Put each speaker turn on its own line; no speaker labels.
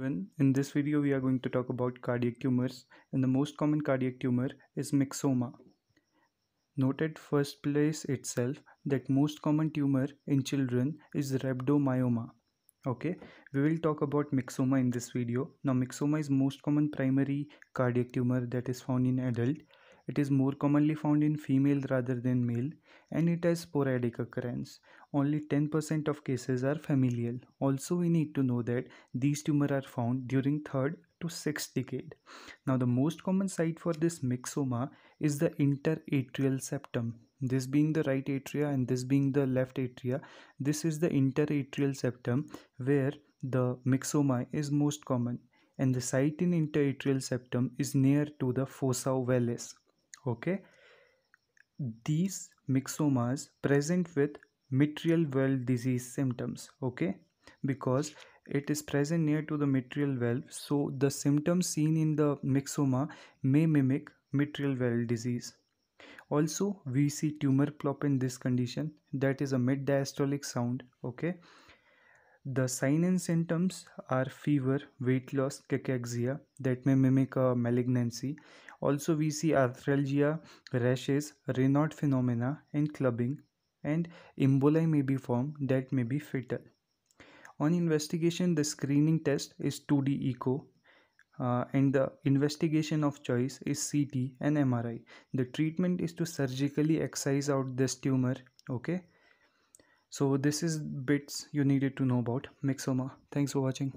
everyone, in this video we are going to talk about cardiac tumors and the most common cardiac tumor is myxoma. Note at first place itself that most common tumor in children is rhabdomyoma. Okay, we will talk about myxoma in this video. Now myxoma is most common primary cardiac tumor that is found in adult. It is more commonly found in female rather than male and it has sporadic occurrence. Only 10% of cases are familial. Also, we need to know that these tumors are found during 3rd to 6th decade. Now, the most common site for this myxoma is the interatrial septum. This being the right atria and this being the left atria. This is the interatrial septum where the myxoma is most common and the site in interatrial septum is near to the fossa ovalis okay. These myxomas present with mitral valve disease symptoms. Okay. Because it is present near to the mitral valve so the symptoms seen in the myxoma may mimic mitral valve disease. Also we see tumor plop in this condition. That is a mid diastolic sound. Okay the sign and symptoms are fever weight loss cachexia that may mimic a malignancy also, we see arthralgia, rashes, Raynaud phenomena, and clubbing, and emboli may be formed that may be fatal. On investigation, the screening test is 2D echo, uh, and the investigation of choice is CT and MRI. The treatment is to surgically excise out this tumor. Okay. So this is bits you needed to know about myxoma Thanks for watching.